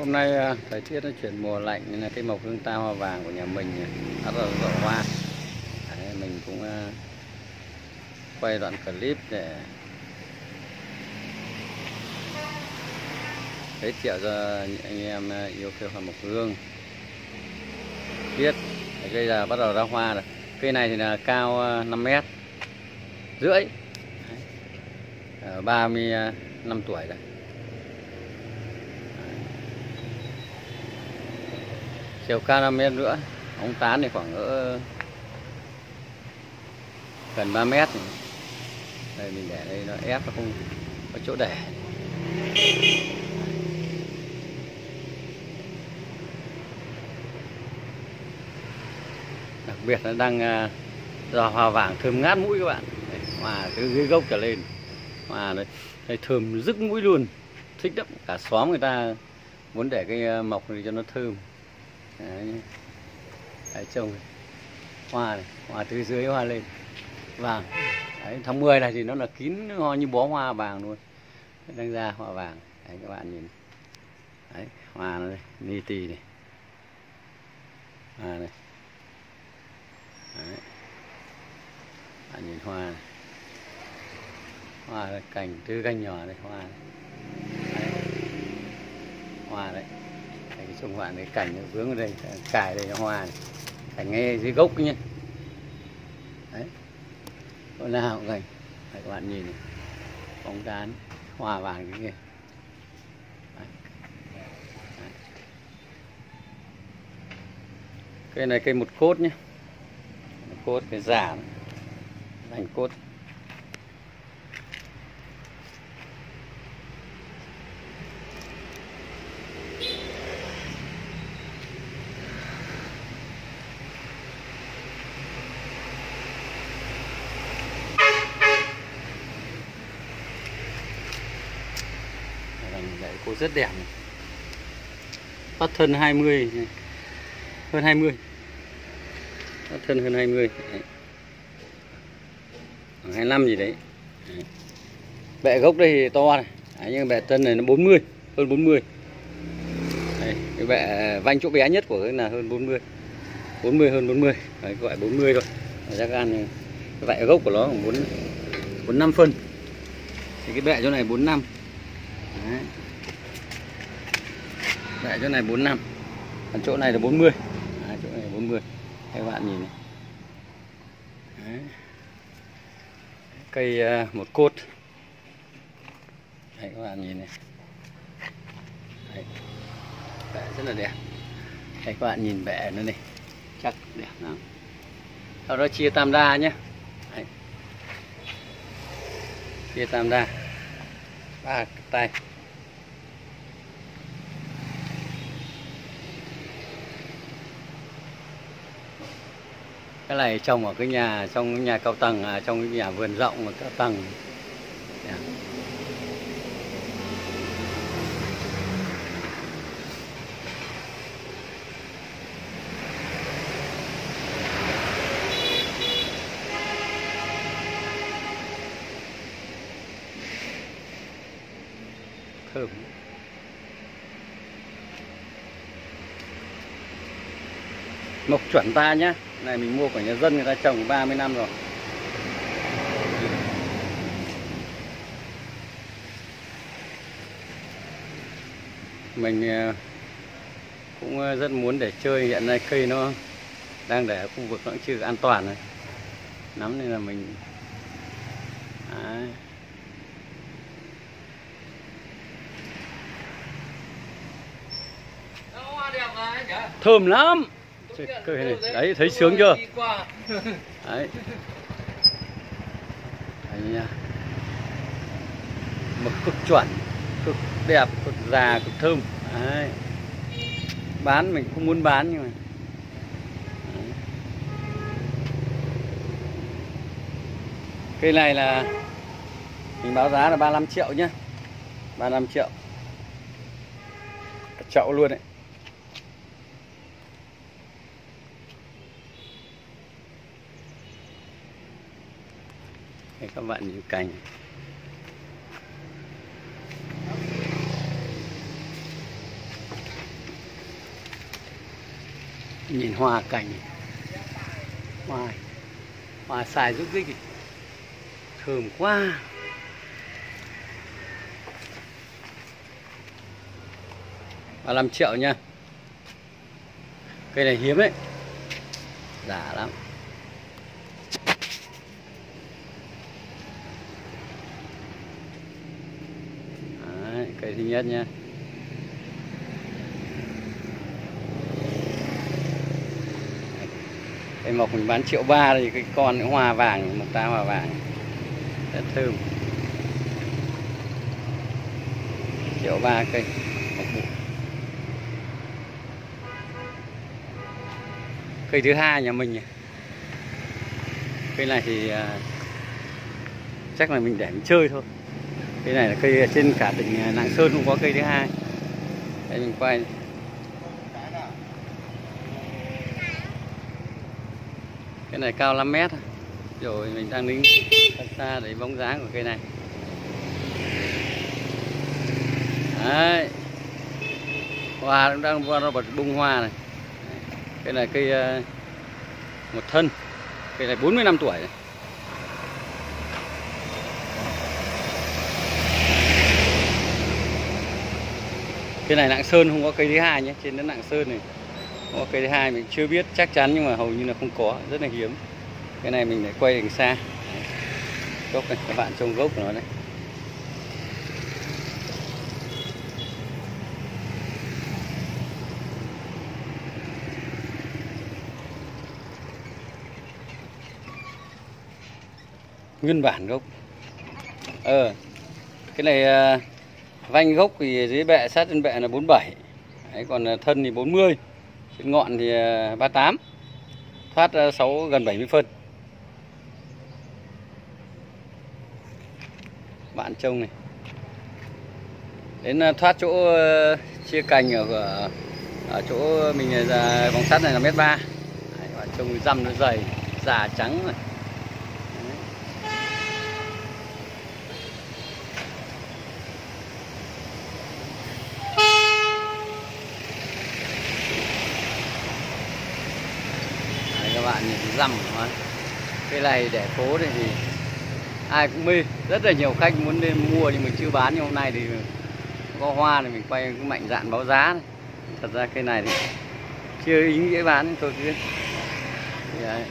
Hôm nay à, thời tiết nó chuyển mùa lạnh nên là cái mộc hương ta hoa vàng của nhà mình à, rất là rộ hoa. Đấy, mình cũng à, quay đoạn clip để giới thiệu cho anh em yêu cây hoa mộc hương. Biết Đấy, cây là bắt đầu ra hoa rồi. Cây này thì là cao 5 mét rưỡi. 35 năm tuổi rồi. Chiều cao 5 mét nữa. Ống tán thì khoảng cỡ gần 3 mét này. đây mình để đây nó ép nó không có chỗ để. Đặc biệt nó đang à, giò hoa vàng thơm ngát mũi các bạn. Đấy, hoa từ dưới gốc trở lên. Hoa đấy, thơm rức mũi luôn. Thích lắm. Cả xóm người ta muốn để cái à, mọc này cho nó thơm đấy, đấy trông hoa này hoa từ dưới hoa lên. Vàng. Đấy, tháng 10 này thì nó là kín hoa như bó hoa vàng luôn. Đang ra hoa vàng. Đấy các bạn nhìn. Đấy hoa này ni tì này. Hoa này. Đấy. bạn nhìn hoa này. Hoa này, cành từ cành nhỏ này hoa này. Đấy. hoa đấy. Đấy, cái bạn cái cành nó vướng ở đây cài đây hoa này. Cảnh ngay dưới gốc nhé đấy. Có nào cũng cành đấy, các bạn nhìn này. Bóng tán hoa vàng cái kia. Đấy. Đấy. cây này cây một cốt nhé một cốt cái giả thành cốt Đây, đấy, cô rất đẹp này. Phát thân 20 này. Hơn 20 Phát thân hơn 20 đấy. 25 gì đấy. đấy. Bẹ gốc đây thì to này đấy, Nhưng bẹ thân này nó 40 Hơn 40 đấy, Cái bẹ vanh chỗ bé nhất của cái là hơn 40 40 hơn 40 đấy, gọi 40 thôi Giá gan này. cái gốc của nó khoảng 4 45 phân thì cái bẹ chỗ này 45 Đấy. Đấy, chỗ này 45 Còn chỗ này là 40 Đấy, chỗ này là 40 Các bạn nhìn này. Đấy. Cây à, một cốt. Đấy các bạn nhìn này. Đấy. Bẻ rất là đẹp. Đấy, các bạn nhìn bẻ nó này. Chắc đẹp lắm. Sau đó chia tam đa nhé Đấy. Chia tam đa. Ba tay. Cái này trồng ở cái nhà trong cái nhà cao tầng à, trong cái nhà vườn rộng mà cao tầng. Yeah. thơm. Mộc chuẩn ta nhá này mình mua của nhà dân người ta trồng 30 năm rồi. Mình ờ, cũng ờ, rất muốn để chơi. Hiện nay cây nó đang để ở khu vực nó chưa an toàn này nắm nên là mình Đấy. thơm lắm cây này. Đấy thấy sướng chưa? đấy. Đấy mực cực chuẩn cực đẹp cực già cực thơm. Đấy. bán mình không muốn bán nhưng mà. Đấy. cây này là mình báo giá là 35 triệu nhá. 35 triệu. Chậu luôn đấy Đây các bạn những cành Nhìn hoa cành Hoa Hoa xài rút rích Thơm quá. Và làm triệu nha. Cây này hiếm đấy. Giả lắm. Đấy, thứ nhất nha. Cây mộc mình bán triệu ba thì cái con hoa vàng một ta hoa vàng. Rất thơm. Triệu ba cây một bụi cây thứ hai nhà mình. Cây này thì à, chắc là mình để mình chơi thôi cây này là cây trên cả tỉnh à, lạng sơn không có cây thứ hai. Đây, mình quay. Cái này cao 5 mét. Rồi mình đang đứng xa xa để bóng dáng của cây này. Đấy. Hoa cũng đang nó bật bung hoa này. Cây này cây à, một thân. Cây này 40 năm tuổi này. Cái này nặng sơn không có cây thứ hai nhé, trên đến nặng sơn này không có cây thứ hai, mình chưa biết, chắc chắn nhưng mà hầu như là không có, rất là hiếm. Cái này mình để quay đằng xa. Gốc này, các bạn trông gốc của nó đấy nguyên bản gốc. Ờ cái này à, vanh gốc thì dưới bệ sát trên bệ là 47 Đấy, còn à, thân thì 40 trên ngọn thì à, 38 thoát à, 6 gần 70 phân. Bạn trông này. Đến thoát chỗ chia cành ở, ở chỗ mình ra vòng sắt này là mét ba. Bạn trông răm nó dày già trắng rồi rằm mà. Cái này để phố này thì ai cũng mê. Rất là nhiều khách muốn lên mua nhưng mình chưa bán. Nhưng hôm nay thì có hoa thì mình quay cũng mạnh dạn báo giá này. thật ra cây này thì chưa ý nghĩa bán thôi cứ đấy.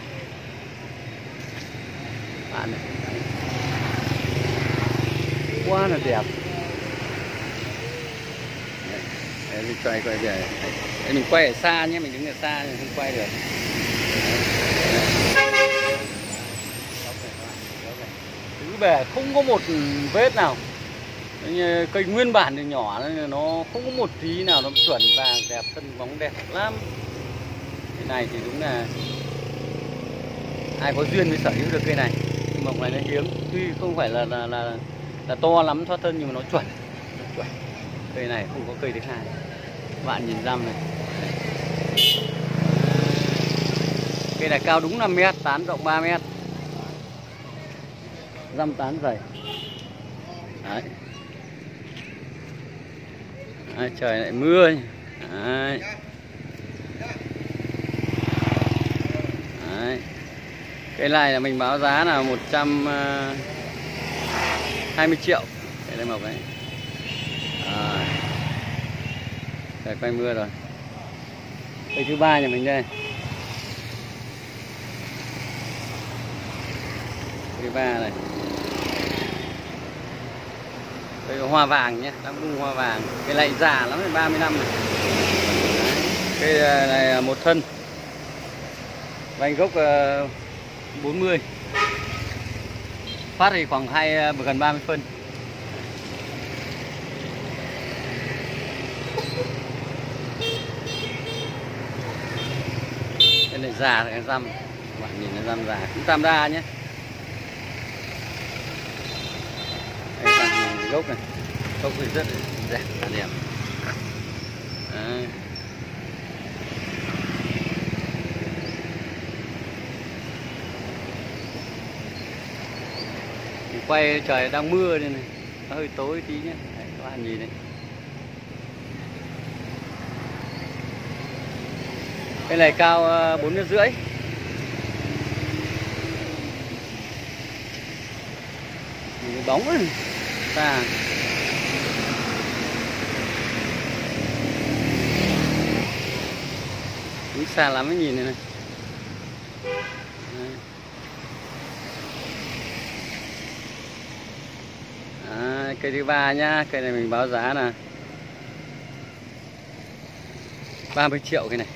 bạn này. Quá là đẹp. Đấy, mình quay quay về. Đấy, mình quay ở xa nhé mình đứng ở xa mình không quay được. Tứ không có một vết nào. Cây nguyên bản thì nhỏ nó không có một tí nào nó chuẩn vàng đẹp thân bóng đẹp lắm. Cái này thì đúng là ai có duyên mới sở hữu được cây này. Nhưng mộc này nó hiếm tuy không phải là là là, là to lắm thoát thân nhưng mà nó chuẩn nó chuẩn. Cây này không có cây thứ hai. Bạn nhìn răm này. Cây này cao đúng 5 mét tán rộng 3 mét răm tán dày Đấy. Đấy, trời lại mưa Đấy. Đấy. cái này là mình báo giá là 120 ờ, triệu để đây mộc đấy à. Trời quay mưa rồi cây thứ ba nhà mình đây thứ ba này đây hoa vàng nhé, đang bung hoa vàng. Cái này già lắm rồi 30 năm à, này cây này một thân. Vành gốc à, 40 phát thì khoảng hai à, gần 30 phân. Cái này già cái răm. Bạn nhìn nó răm già. Cũng tam đa nhé. Gốc này. Gốc thì rất đẹp là đẹp. Đấy. quay trời đang mưa đây này nó hơi tối tí nhé. Đấy, các bạn nhìn này. Cái này cao à, bốn mét rưỡi. Bóng ấy xa Đứng xa lắm mới nhìn này này. À, cây thứ ba nhá cây này mình báo giá là 30 triệu cái này.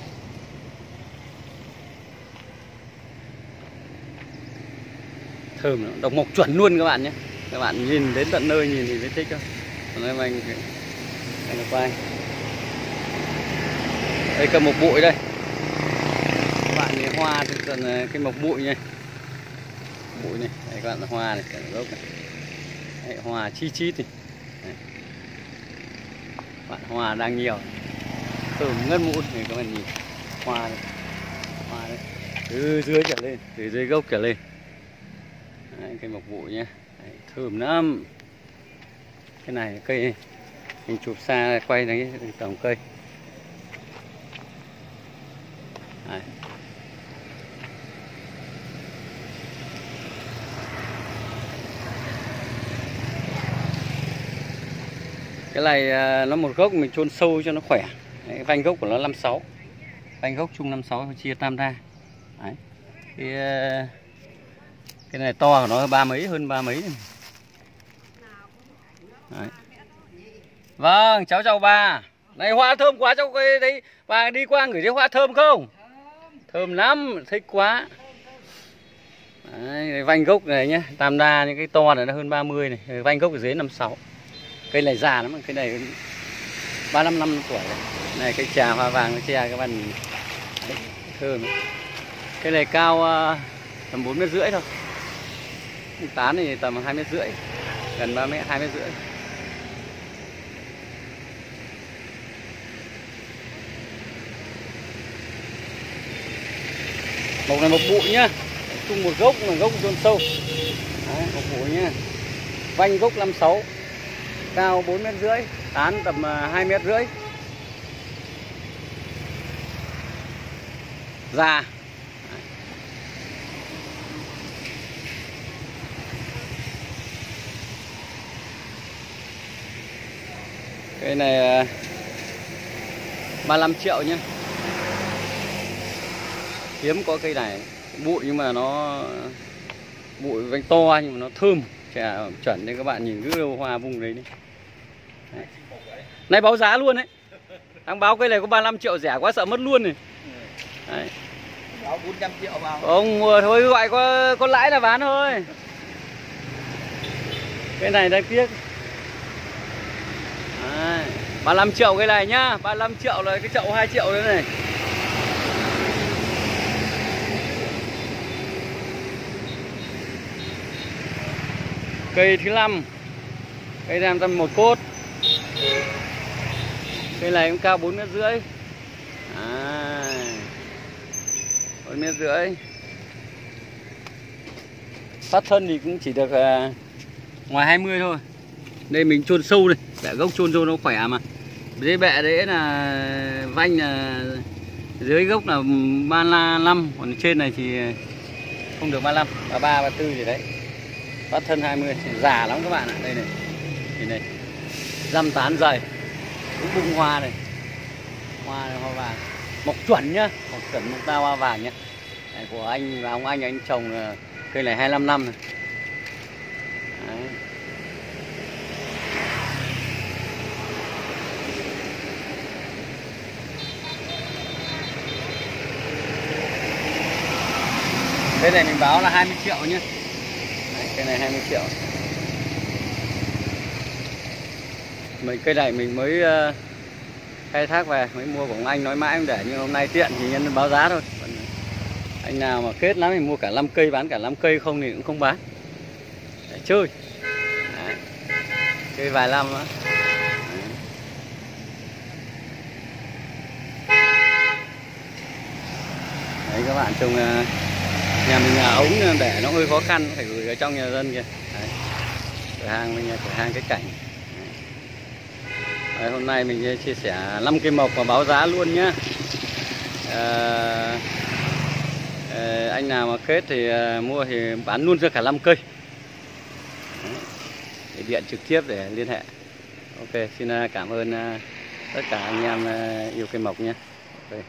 Thơm độc mộc chuẩn luôn các bạn nhé các bạn nhìn đến tận nơi nhìn thì mới thích thôi còn đây anh anh quay. Đây cầm một bụi đây. Các bạn nhìn hoa thì tận ờ, cái mộc bụi này bụi này. Đây các bạn hoa này cả gốc này. Đây, hoa chi chít này. Đây. bạn hoa đang nhiều. Từ ngất mũi này các bạn nhìn. Hoa này. Hoa đây từ dưới trở lên từ dưới gốc trở lên. Đấy, cây mộc bụi nhé Đấy, thơm lắm. Cái này cây mình chụp xa quay đấy tổng cây. Đấy. cái này à, nó một gốc mình chôn sâu cho nó khỏe. Đấy, vanh gốc của nó 56 vanh gốc chung 56 chia tam ra Đấy. Cái, à, cái này to của nó ba mấy hơn ba mấy. Đấy. Vâng, cháu chào bà. Này hoa thơm quá cháu cái đấy bà đi qua ngửi thấy hoa thơm không? Thơm lắm, thích quá. Đấy, vanh gốc này nhá, tam đa những cái to này nó hơn 30 này, vanh gốc ở dưới 56. Cây này già lắm, cây này 35 năm tuổi này, Này cây trà hoa vàng nó che các bạn. Đấy, thơm. Cái này cao à, tầm 4 mét rưỡi thôi. Tán thì tầm 2 mét rưỡi, gần 3 mét, 2 mét rưỡi. Mộc này mộc bụi nhá chung một gốc là gốc chôn sâu. Đấy, một bụi nhá. Vanh gốc 56 cao 4 mét rưỡi tán tầm à, 2 mét rưỡi. Già. Cây này 35 triệu nhé hiếm có cây này. Bụi nhưng mà nó bụi vành to nhưng mà nó thơm. Chả chuẩn nên các bạn nhìn cứ hoa vùng đấy đi. Đấy. này báo giá luôn đấy. Đang báo cây này có 35 triệu rẻ quá sợ mất luôn này. Đấy. báo 400 triệu vào. Ông mua thôi gọi có có lãi là bán thôi. Cái này đang tiếc. 35 triệu cái này nhá 35 triệu là cái chậu 2 triệu đấy này. Cây thứ năm cây này tầm một cốt. Cây này cũng cao 4 mét rưỡi. À, 4 mét rưỡi. Phát thân thì cũng chỉ được uh, ngoài 20 thôi. Đây mình chôn sâu đây bẹ gốc chôn sâu nó khỏe mà dưới bẹ đấy là vanh là dưới gốc là ba la năm còn trên này thì không được 35 và 3 và 4 gì đấy. Phát thân 20 già lắm các bạn ạ đây này. Nhìn này. Dăm tán dày. Cũng bung hoa này. Hoa này, hoa vàng. Mộc chuẩn nhá. Mộc chuẩn mộc ta hoa vàng nhá. Này, của anh và ông anh anh chồng là cây này 25 năm này Đấy cái này mình báo là 20 triệu nhé Đấy, Cây này 20 triệu. Mấy cây này mình mới uh, khai thác về Mới mua của ông anh nói mãi không để Nhưng hôm nay tiện thì nhân báo giá thôi. Còn Anh nào mà kết lắm thì mua cả 5 cây Bán cả 5 cây không thì cũng không bán. Để chơi. Đấy. Chơi vài năm đó. Đấy. Các bạn trông uh, nhà mình nhà ống để nó hơi khó khăn phải gửi ở trong nhà dân kìa. Đấy. cửa hàng mình cửa hàng cái cảnh. Đấy, hôm nay mình chia sẻ 5 cây mộc và báo giá luôn nhá. À, à, anh nào mà kết thì à, mua thì bán luôn cho cả 5 cây. Đấy, để điện trực tiếp để liên hệ. Ok xin cảm ơn tất cả anh em yêu cây mộc nhé okay.